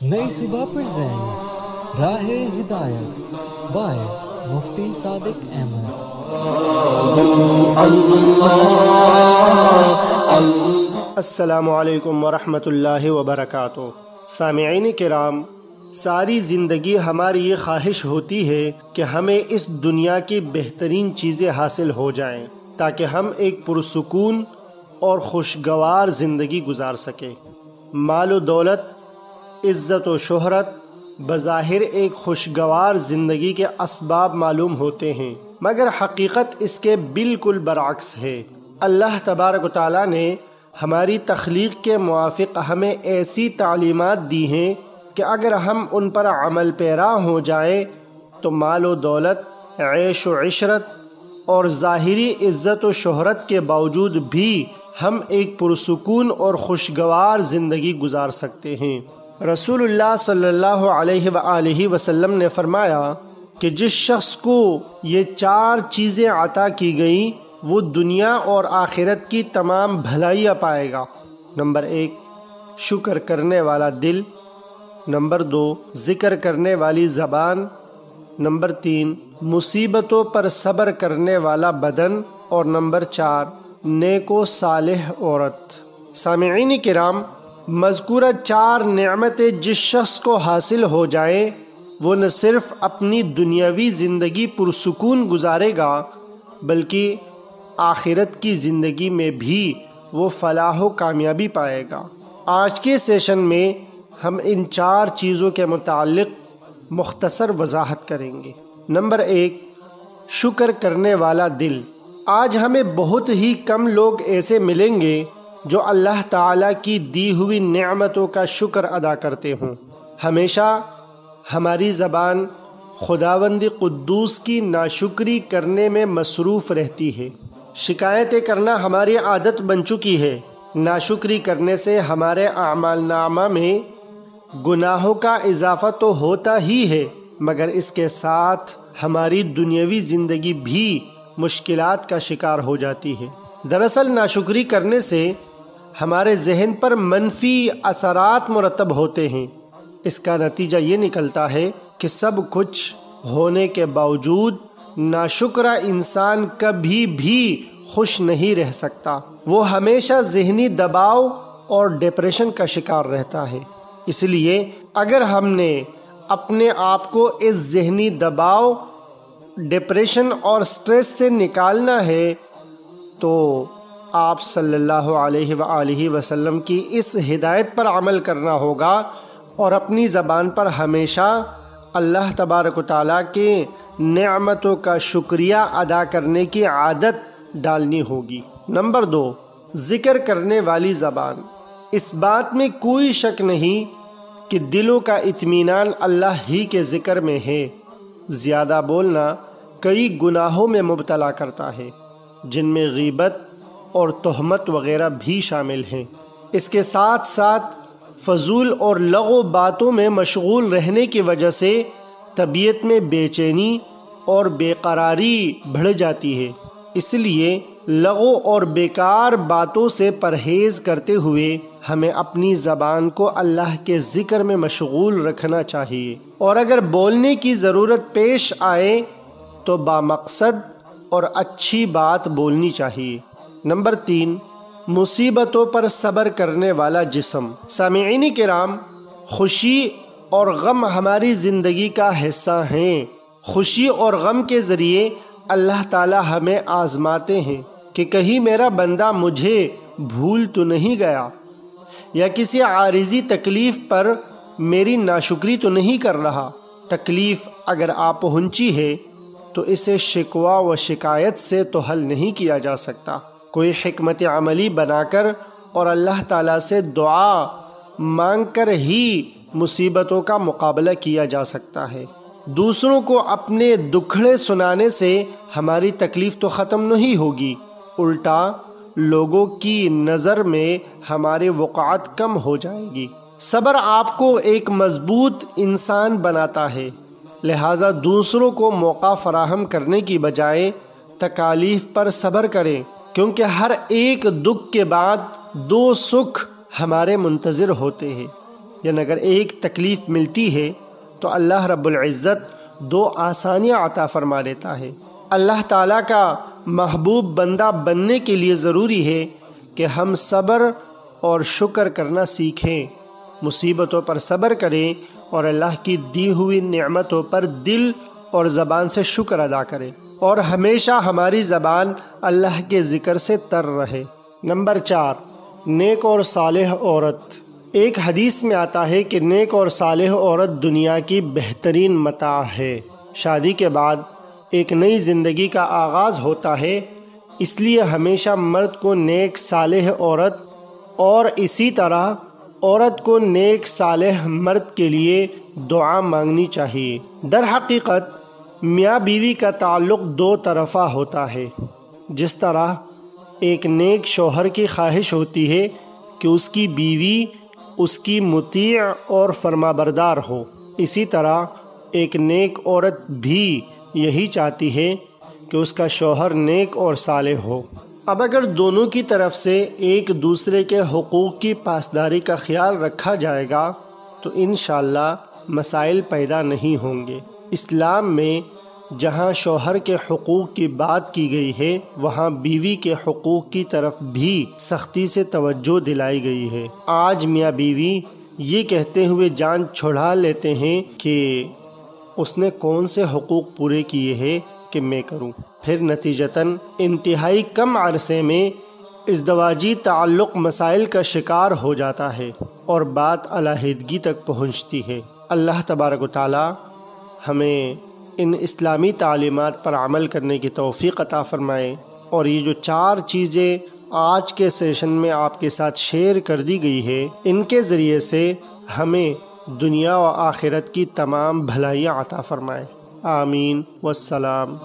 नई सुबह प्रेजेंट्स राह हिदायत बाय मुफ्ती सादिक अहमद। असलकम वरहमतुल्लाहि वबरकातुहू। सामीन कराम, सारी ज़िंदगी हमारी ये ख्वाहिश होती है कि हमें इस दुनिया की बेहतरीन चीज़ें हासिल हो जाएँ, ताकि हम एक पुरसकून और खुशगवार ज़िंदगी गुजार सकें। माल दौलत इज़्ज़त व शोहरत बज़ाहिर एक खुशगवार ज़िंदगी के इसबाब मालूम होते हैं। मगर हकीकत इसके बिल्कुल बरक्स है। अल्लाह तबारक ताली ने हमारी तख्लीक के मुआफ़ हमें ऐसी तालीमात दी हैं कि अगर हम उन पर अमल पैरा हो जाए तो माल व दौलत, ऐश व इशरत और ज़ाहिरी इज़्ज़त व शहरत के बावजूद भी हम एक पुरसकून और खुशगवार ज़िंदगी गुजार सकते हैं। रसूलुल्लाह सल्लल्लाहु अलैहि वसल्लम ने फरमाया कि जिस शख्स को ये चार चीज़ें अता की गई, वो दुनिया और आखिरत की तमाम भलाइयाँ पाएगा। नंबर एक, शुक्र करने वाला दिल। नंबर दो, ज़िक्र करने वाली ज़बान। नंबर तीन, मुसीबतों पर सब्र करने वाला बदन। और नंबर चार, नेको सालेह औरत। सामीन कराम मज़कूरा चार नमतें जिस शख्स को हासिल हो जाए, वो न सिर्फ़ अपनी दुनियावी ज़िंदगी पुरसकून गुजारेगा, बल्कि आखिरत की ज़िंदगी में भी वो फलाह कामयाबी पाएगा। आज के सेशन में हम इन चार चीज़ों के मुतालिक मुख्तसर वजाहत करेंगे। नंबर एक, शुक्र करने वाला दिल। आज हमें बहुत ही कम लोग ऐसे मिलेंगे जो अल्लाह ताला की दी हुई नेमतों का शुक्र अदा करते हों। हमेशा हमारी ज़बान खुदावंदी कुद्दूस की नाशुक्री करने में मसरूफ़ रहती है। शिकायतें करना हमारी आदत बन चुकी है। नाशुक्री करने से हमारे अमाल नामा में गुनाहों का इजाफ़ा तो होता ही है, मगर इसके साथ हमारी दुनियावी ज़िंदगी भी मुश्किलात का शिकार हो जाती है। दरअसल नाशुक्री करने से हमारे जहन पर मनफी असरात मुरतब होते हैं। इसका नतीजा ये निकलता है कि सब कुछ होने के बावजूद नाशुक्रा इंसान कभी भी खुश नहीं रह सकता। वो हमेशा जहनी दबाव और डिप्रेशन का शिकार रहता है। इसलिए अगर हमने अपने आप को इस जहनी दबाव डिप्रेशन और स्ट्रेस से निकालना है तो आप सल्लल्लाहु अलैहि वसल्लम की इस हिदायत पर अमल करना होगा और अपनी ज़बान पर हमेशा अल्लाह तबारक ताली के नेमतों का शुक्रिया अदा करने की आदत डालनी होगी। नंबर दो, ज़िक्र करने वाली ज़बान। इस बात में कोई शक नहीं कि दिलों का इत्मीनान अल्लाह ही के ज़िक्र में है। ज़्यादा बोलना कई गुनाहों में मुबतला करता है, जिनमें गीबत और तहमत वगैरह भी शामिल हैं। इसके साथ साथ फजूल और लगो बातों में मशगूल रहने की वजह से तबीयत में बेचैनी और बेकरारी बढ़ जाती है। इसलिए लगो और बेकार बातों से परहेज़ करते हुए हमें अपनी ज़बान को अल्लाह के ज़िक्र में मशगूल रखना चाहिए। और अगर बोलने की ज़रूरत पेश आए तो बामकसद और अच्छी बात बोलनी चाहिए। नंबर तीन, मुसीबतों पर सब्र करने वाला जिसम। सामीन कराम, खुशी और गम हमारी ज़िंदगी का हिस्सा हैं। खुशी और गम के ज़रिए अल्लाह ताला हमें आजमाते हैं कि कहीं मेरा बंदा मुझे भूल तो नहीं गया, या किसी आरिजी तकलीफ़ पर मेरी नाशुक्री तो नहीं कर रहा। तकलीफ़ अगर आप पहुँची है तो इसे शिकवा व शिकायत से तो हल नहीं किया जा सकता। कोई हमत अमली बनाकर और अल्लाह ताला से दुआ मांग कर ही मुसीबतों का मुकाबला किया जा सकता है। दूसरों को अपने दुखड़े सुनाने से हमारी तकलीफ़ तो ख़त्म नहीं होगी। उल्टा लोगों की नज़र में हमारे वक़ात कम हो जाएगी। सब्र आपको एक मज़बूत इंसान बनाता है। लिहाजा दूसरों को मौका फ़राहम करने की बजाय तकालीफ़ पर सब्र करें। क्योंकि हर एक दुख के बाद दो सुख हमारे मुंतज़र होते हैं। यानी अगर एक तकलीफ़ मिलती है तो अल्लाह रब्बुल इज़्ज़त दो आसानियाँ अता फरमा लेता है। अल्लाह ताला का महबूब बंदा बनने के लिए ज़रूरी है कि हम सब्र और शुक्र करना सीखें। मुसीबतों पर सब्र करें और अल्लाह की दी हुई नेमतों पर दिल और ज़बान से शुक्र अदा करें। और हमेशा हमारी ज़बान अल्लाह के ज़िक्र से तर रहे। नंबर चार, नेक और सालेह औरत। एक हदीस में आता है कि नेक और सालेह औरत दुनिया की बेहतरीन मता है। शादी के बाद एक नई ज़िंदगी का आगाज़ होता है, इसलिए हमेशा मर्द को नेक सालेह औरत और इसी तरह औरत को नेक सालेह मर्द के लिए दुआ मांगनी चाहिए। दर हकीकत मियाँ बीवी का ताल्लुक़ दो तरफ़ा होता है। जिस तरह एक नेक शोहर की ख्वाहिश होती है कि उसकी बीवी, उसकी मुती और फरमाबरदार हो। इसी तरह एक नेक औरत भी यही चाहती है कि उसका शोहर नेक और साले हो। अब अगर दोनों की तरफ़ से एक दूसरे के हकूक़ की पासदारी का ख्याल रखा जाएगा तो इन मसाइल पैदा नहीं होंगे। इस्लाम में जहाँ शोहर के हकूक़ की बात की गई है, वहाँ बीवी के हकूक़ की तरफ़ भी सख्ती से तवज्जो दिलाई गई है। आज मियाँ बीवी ये कहते हुए जान छुड़ा लेते हैं कि उसने कौन से हकूक़ पूरे किए हैं कि मैं करूँ। फिर नतीजतन इंतहाई कम अरसे में इजदवाजी ताल्लुक़ मसाइल का शिकार हो जाता है और बात अलाहिदगी तक पहुँचती है। अल्लाह तबारक ताली हमें इन इस्लामी तालीमत पर अमल करने की तोफ़ी अता फ़रमाए और ये जो चार चीज़ें आज के सेशन में आपके साथ शेयर कर दी गई है, इनके ज़रिए से हमें दुनिया व आखिरत की तमाम भलाइयाँ अता फ़रमाए। आमीन। वसलाम